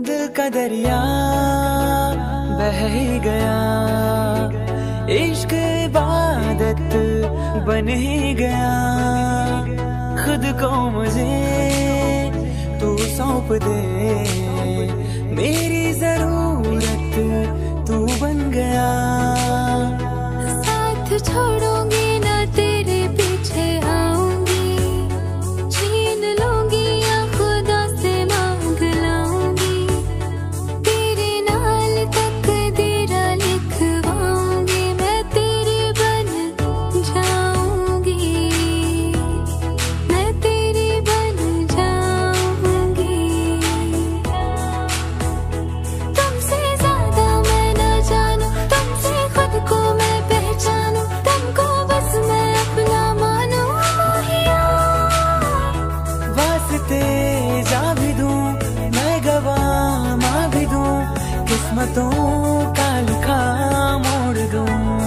दिल का दरिया बह ही गया। इश्क इबादत बन ही गया। खुद को मुझे तू सौंप दे। मेरी ज़रूरत तू बन गया। साथ छोड़ बेतेजा भी दूँ मैं गवामा भी दूँ किस्मतों का लिखा मोड़ दूँ।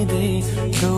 ಇದೆ ತೋ